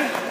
Ready?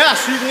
Yes, you can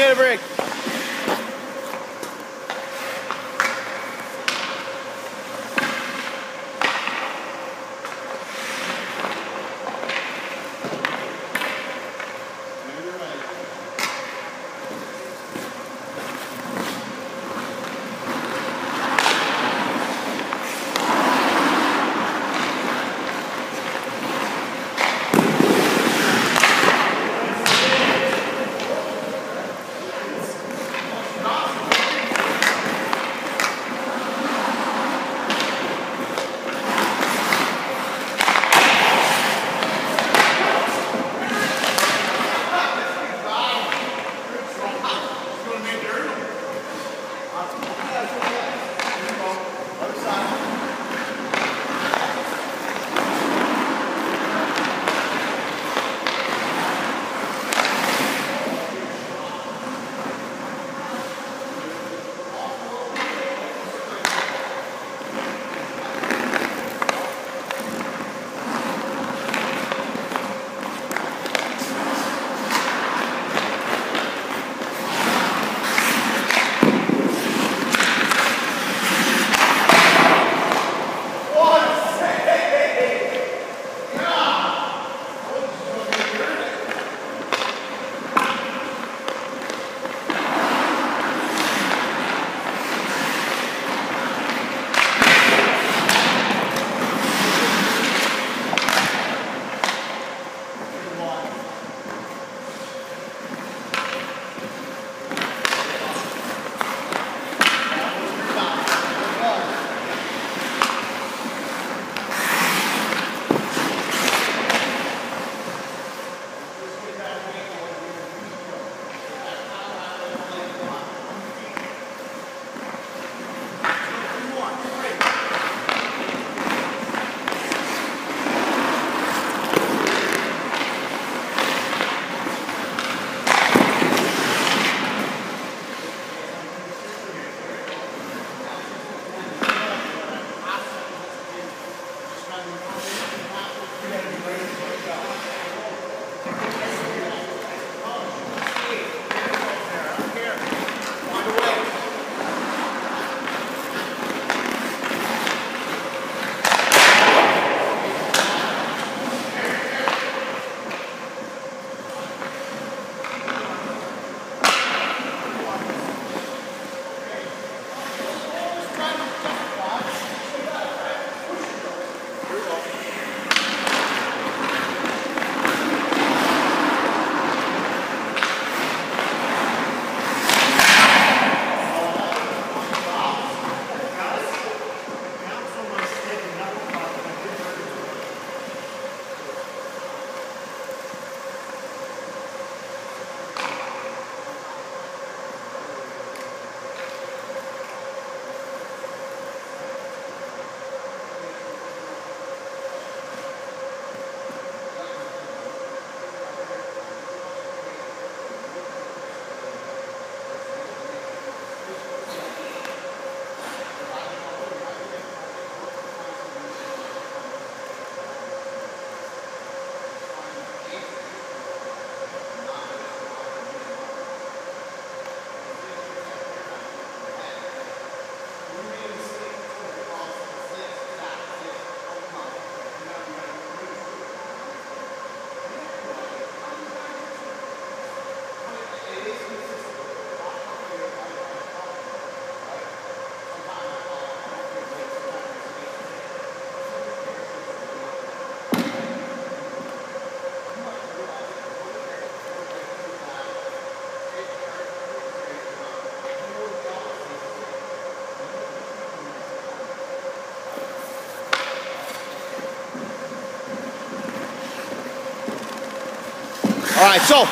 right, so.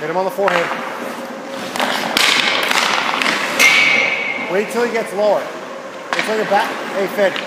Hit him on the forehead. Wait till he gets lower. Your back. Hey, Finn.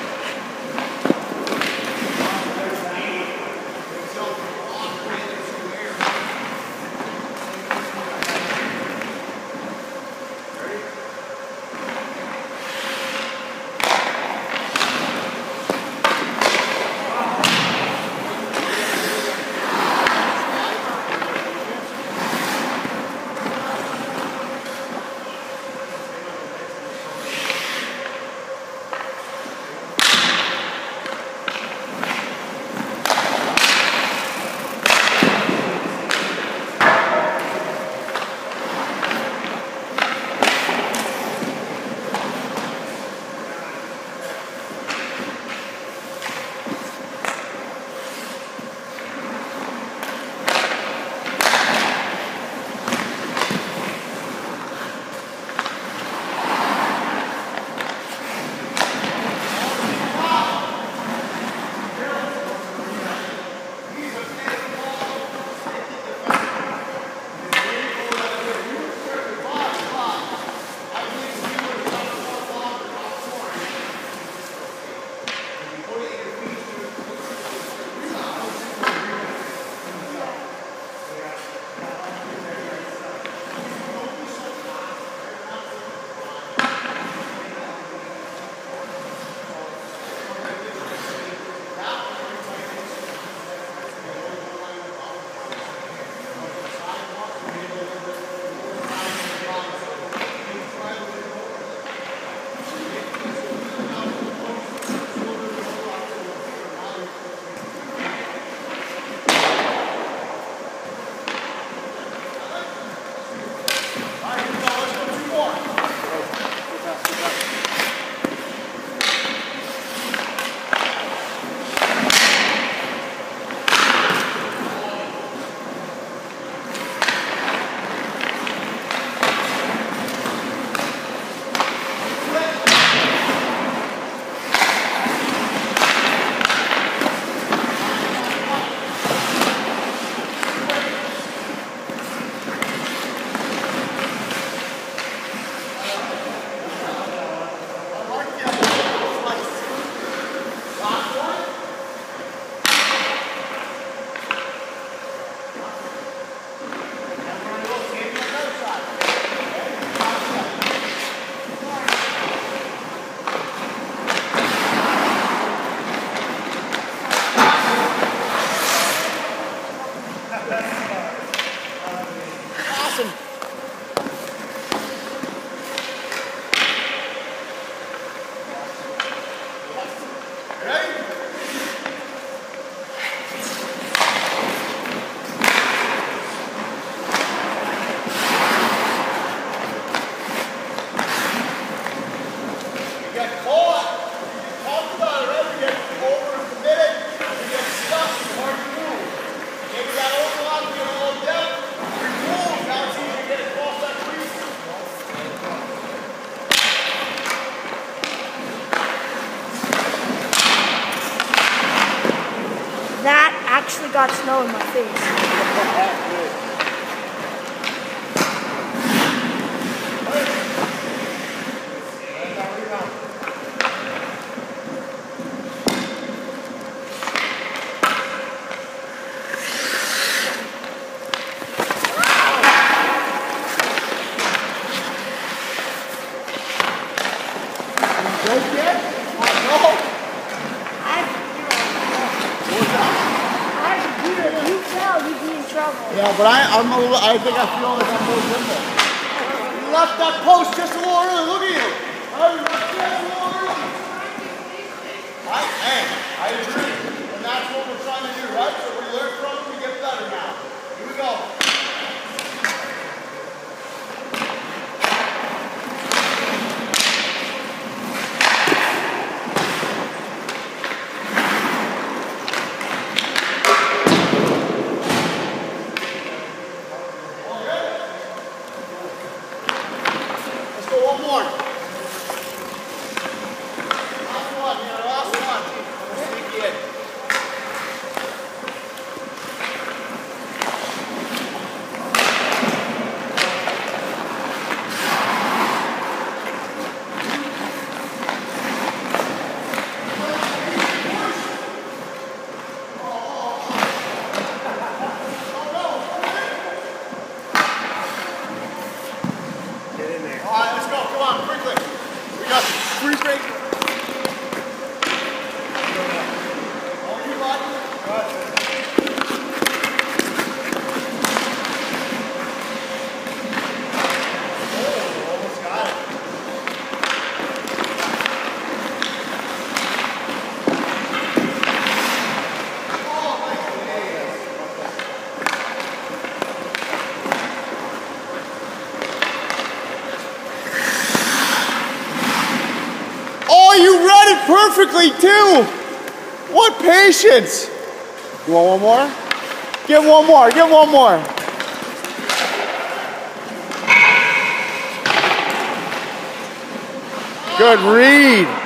I, think I feel like I'm more nimble. You left that post just a little early. Perfectly too. What patience. You want one more? Give one more. Give one more. Good read.